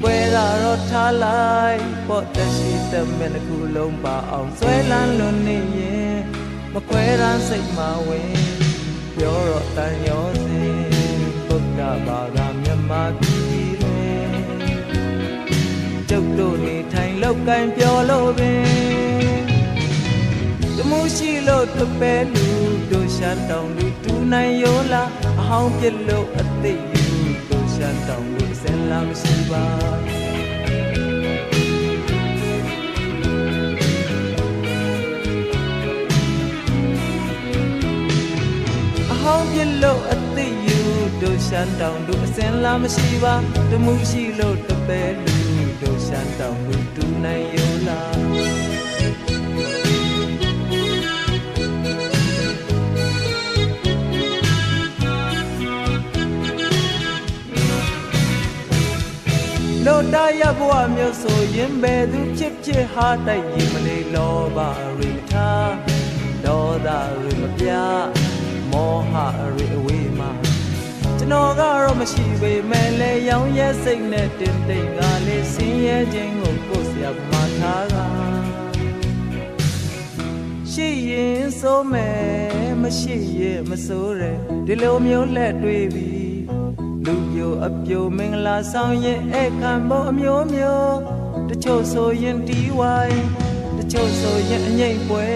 ပွဲတာတော့ထားလိုက်ပေါ့တရှိတမင်တစ်ခုလုံးပါအောင်ဆွဲလန်းလွန်နေရင်မခွဲရန်စိတ်မဝင်ပြောတော့တန်ရောစင်ဘုရားဘာသာမြတ်မာပြည်တွေကျုပ်တို့နေထိုင်လောက်ကင်ပြောလို့ပင်တမှုရှိလို့တပဲလူ တို့ရှမ်းတောင်လူတူနိုင်ရောလားအဟောင်းပြစ်လို့အသိယူတို့ရှမ်းတောင်လူစင်လာမရှိပါအဟောင်းပြစ်လို့အသိယူတို့ရှမ်းတောင်လူအစင်လာမရှိပါတမှုရှိလို့တပဲလူတို့ရှမ်းတောင်လူတူနိုင်ရောလား လောတရဘဝမျိုးဆိုရင်ဘယ်သူဖြစ်ဖြစ်ဟာတိုက်ရင်မလေးလောဘရိမထားဒေါသရိမပြမောဟရိအဝေးမှာကျွန်တော်ကတော့မရှိပေမဲ့လဲရောင်ရဲစိတ်နဲ့တင်တိမ်ကလေးဆင်းရဲခြင်းကိုကိုယ်ဆရာမှာထားကရှရှိရင်စိုးမယ်မရှိရင်မစိုးရဲဒီလိုမျိုးလက်တွေ့ပြီ လူပြိုအပြိုမင်္ဂလာဆောင်ရင်အဲ့ခံဖို့အမျိုးမျိုးတချို့ဆိုရင်တီးဝိုင်းတချို့ဆိုရင်အငိမ့်ပွဲ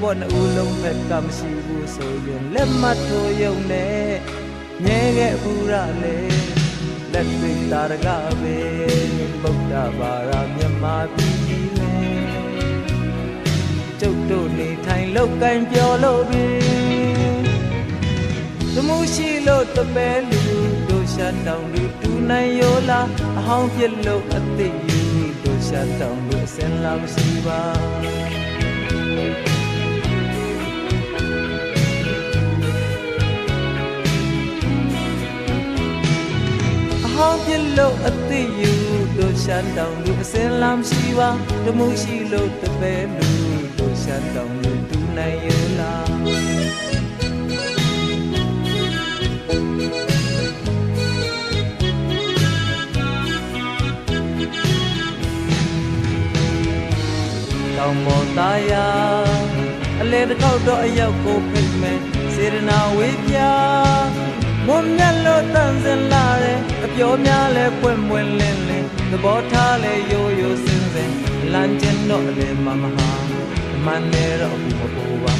ဘောနှဦးလုံးဖက်ကမရှိဘူးဆိုရင်လက်မထိုးယုံနဲ့မြဲခဲ့ဘူးရလေလက်တွေ့တာရကပဲဗုဒ္ဓဘာသာမြတ်မာပြည်ကြီးလေကျုပ်တို့နေထိုင်လောက်ကင်ပြောလို့ပြီသမှုရှိလို့တပဲလူတို့ ရှာတောင်လူတူနိုင်ရောလားအဟောင်းပြစ်လို့အသိယူတို့ရှာတောင်လူအစင်လာမရှိပါဟောင်းပြလို့အသိယူတို့ရှမ်းတောင်လူအစင်လမ်းရှိပါတမှုရှိလို့တပဲလူတို့ရှမ်းတောင်လူတူနိုင်ရလား တောင်ပေါ်သားယာအလေတစ်ခေါက်တော့အရောက်ကိုဖိတ်မယ်စေရနာဝေးပြမွန်မြတ်လို့တန်စင်လာတယ်အပြောများလဲပွင့်ပွင့်လင်းလင်းသဘောထားလဲရိုးရိုးစင်စင်လမ်းကျင်တော့လေမမဟာမန်နေတော့ဘူးမပူပါ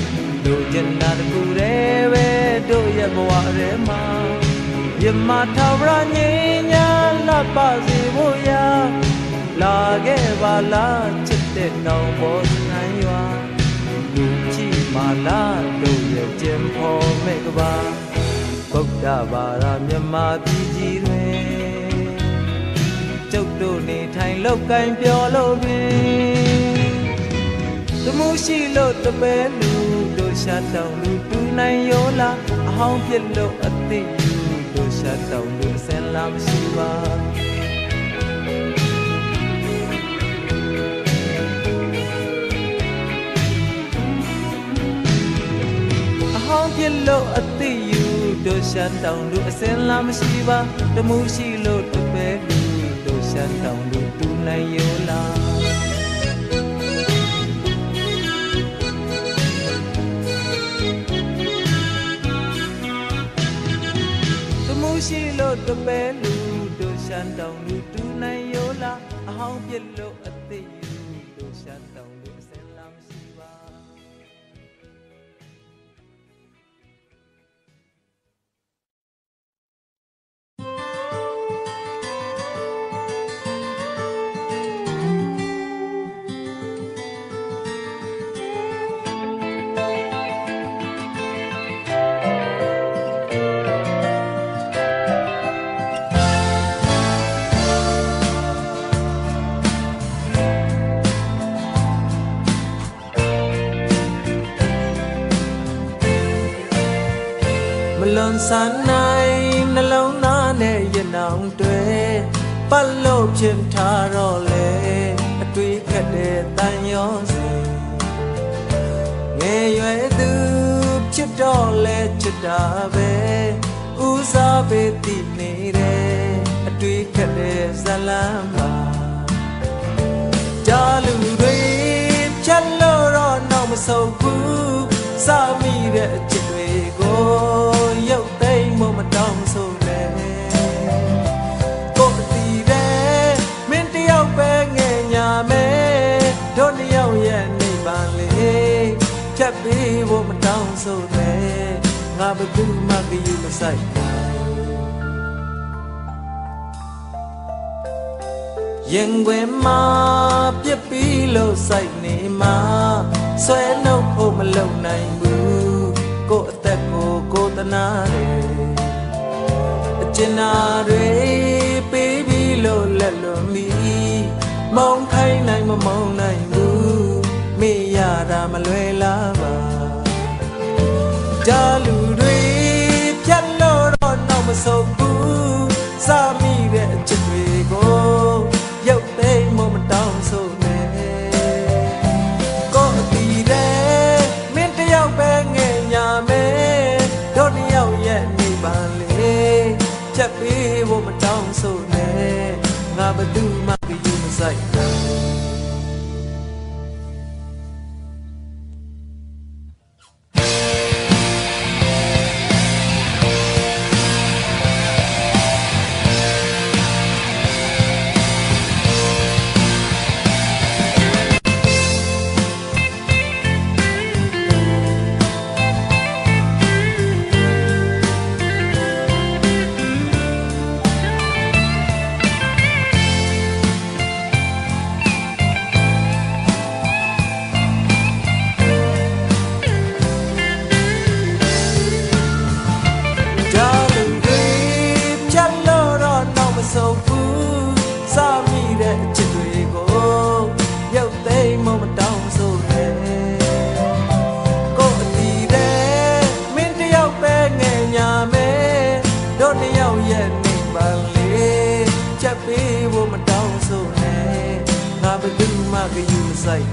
တို့ကျင်တာတကူတဲ့ပဲတို့ရဲ့ဘဝရဲမှာယမထာဝရငိညာလပစီဖို့ရာလာခဲ့ပါလားချစ် တဲ့နောင်ပေါ်နိုင်ရွာလူကြည့်မာလားတို့ရဲ့ကျင်ဖို့မဲ့ကပါဗုဒ္ဓဘာသာမြတ်မာပြည်ကြီးတွင်ကျုပ်တို့နေထိုင်လောက်ကင်ပြောလို့ပင်တမှုရှိလို့တပဲလူတို့ရှာတောင်လူတူနိုင်ရောလားအဟောင်းပြစ်လို့အသိယူတို့ရှာတောင်လူအစင်လာမရှိပါ င်းပြလို့အသိယူတို့ရှမ်းတောင်လူအစင်လာမရှိပါတမှုရှိလို့တပဲလူတို့ရှမ်းတောင်လူတူနိုင်ရောလားတမှုရှိလို့တပဲလူတို့ရှမ်းတောင်လူတူနိုင်ရောလားအဟောင်းပြလို့ မလွန်ဆန်းနိုင်နှလုံးသားနဲ့ရနောင်တွေပတ်လို့ဖြစ်ထားတော့လေအတွေ့ခက်တဲ့တန်ရောစီငယ်ရွယ်သူဖြစ်တော့လဲချစ်တာပဲဦးစားပေးတည်နေတယ်အတွေ့ခက်တဲ့ဇလမ်းပါကြားလူတွေဖြတ်လို့တော့နောက်မဆုံးဘူးစမိတဲ့အချစ်တွေကို ငါဘယ်သူမှကြည့်မဆိုင်ရင်ွယ်မှာပြစ်ပြီးလို့စိုက်နေမှာဆွဲနှုတ်ဖို့မလုံနိုင်ဘူးကိုယ့်အသက်ကိုကိုယ်တနာတယ်အကျဉ်းနာတွေပေးပြီးလို့လက်လွန်ပြီးမောင်းခိုင်းနိုင်မမောင်းနိုင်ဘူးမေ့ရတာမလွယ်လားပါ ကြာလူတွေဖြတ်လို့တော့နောက်မဆုံးဘူးစမိတဲ့အချစ်တွေကိုရုပ်သိမ်းမမတောင်းဆိုနဲ့ကိုယ်အတီးတယ်မင်းတယောက်ပဲငယ်ညာမယ်တို့နှစ်ယောက်ရဲ့နေပါလေဖြတ်ပြီးဖို့မတောင်းဆိုနဲ့ငါဘယ်သူမှ ကယူမဆိုင်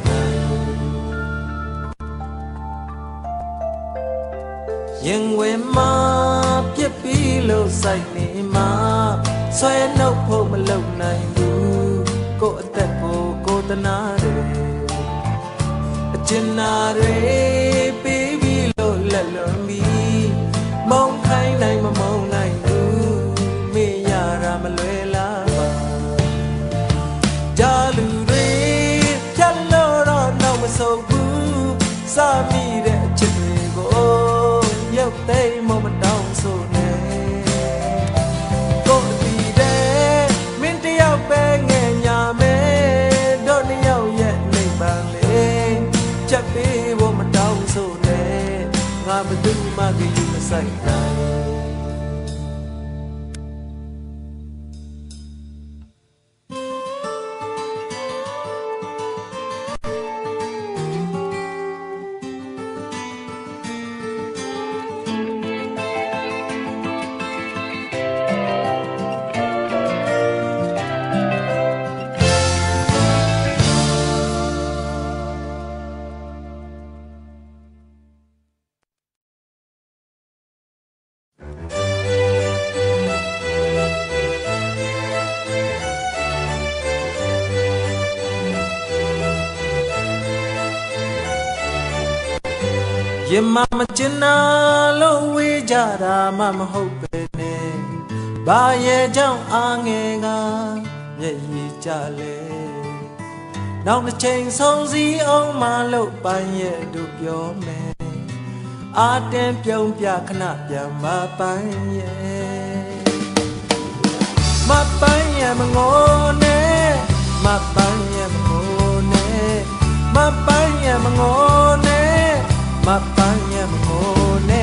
ရင်ဝင်မှာပြစ်ပြီးလို့ဆိုင်နေမှာဆွဲနှုတ်ဖို့မလုံနိုင်ဘူးကိုယ့်အသက်ကိုကိုယ်တနာတယ်အကျဉ်းနာတွေပေး စမိတဲ့အချစ်တွေကိုရုပ်သိမ်းမမတောင်းဆိုနဲ့ကိုယ်တည်တဲ့မင်းတယောက်ပဲငဲ့ညာမယ်တို့နှစ်ယောက်ရဲ့နေပန်းလေးချက်ပေးဖို့မတောင်းဆိုနဲ့ငါဘယ်သူမှကြည့်မဆိုင်နို ဘာရဲ့ကြောင့်အာငယ်ကမျက်ရည်ကြလဲနောက်တစ်ချိန်ဆုံးစည်းအောင်မလို့ပန်းရဲ့တို့ပြောမယ်အာတင်ပြုံးပြခဏပြန်မပန်းရဲ့မပန်းရဲ့မငိုနဲ့မပန်းရဲ့မငိုနဲ့မပန်းရဲ့မငိုနဲ့မပန်းရဲ့မငိုနဲ့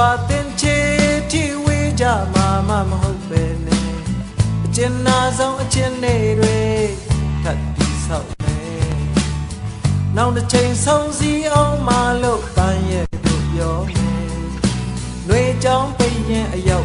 စေကဘာတင်ချေတီဝေးကြမှာမမဟုတ်ပဲနဲ့အကျဉ်းနာဆုံးအချင်းနေတွေထပ်ပြီးဆောက်မယ်နောက်တစ်ချိန်ဆုံးစည်းအောင်မလို့ပန်းရဲ့တို့ပြောမယ်ຫນွေချောင်းပိတ်ရင်အရော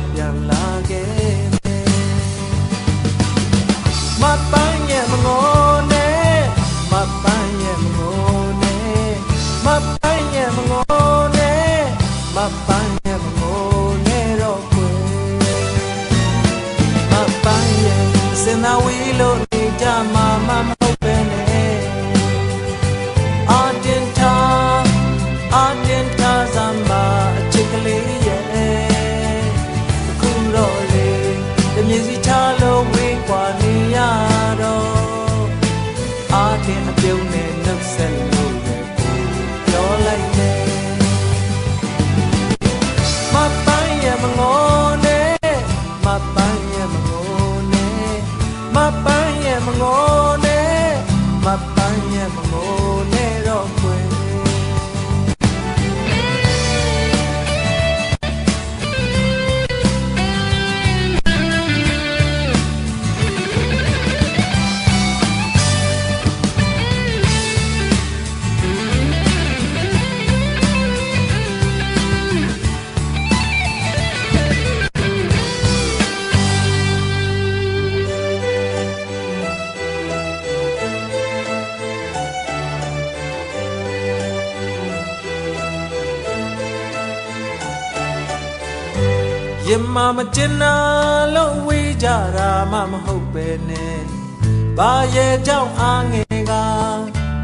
ဘာရဲ့ကြောင့်အာငယ်က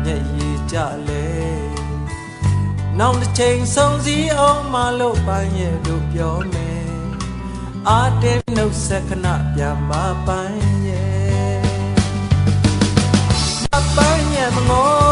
မျက်ရည်ကြလဲနောက်တစ်ချိန်ဆုံးစည်းအောင်မလို့ပန်းရဲ့တို့ပြောမယ်အာတင်နှုတ်ဆက်ခဏပြန်မပန်းရဲ့မပန်းရဲ့မငို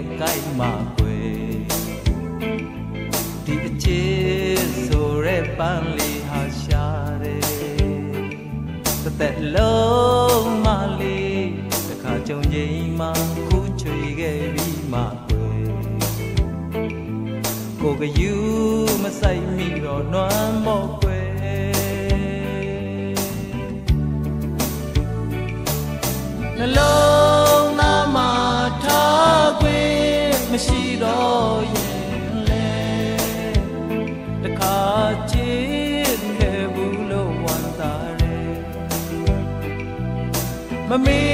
နဲ့ကိုက်မှာကွယ်ဒီအချစ်ဆိုရဲပန်းလေးဟာရှာတယ်တသက်လုံးမလေးတစ်ခါကြုံချိန်မှာခုချွေခဲ့ပြီးမှာကွယ်ကိုကယူမဆိုင်မိတော့နွမ်းမော့ကွယ်နှလုံး ပြောရင်လဲတခါချစ်ခဲ့ဘူးလို့ဝန်တာရဲမမေ့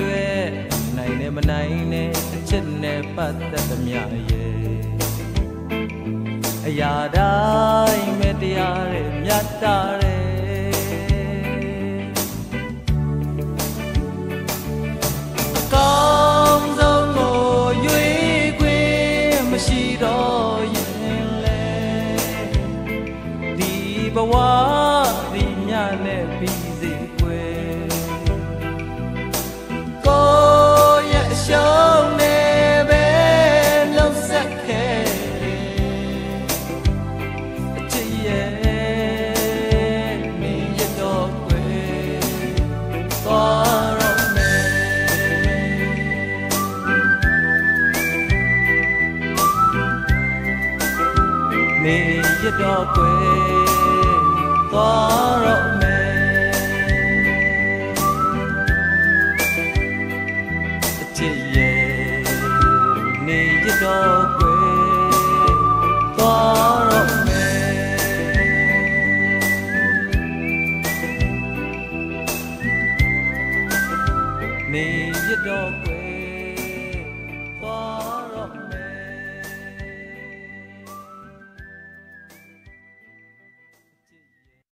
တွေ့နိုင်နဲ့မနိုင်နဲ့အချစ်နဲ့ပတ်သက်သမျှရဲ့အရာတိုင်းမတရားတဲ့မြတ်တာတဲ့ကောင်းဆုံးကိုရွေးခွင့်မရှိတော့ရင်လေဒီဘဝ တော့ကွယ်သွားတော့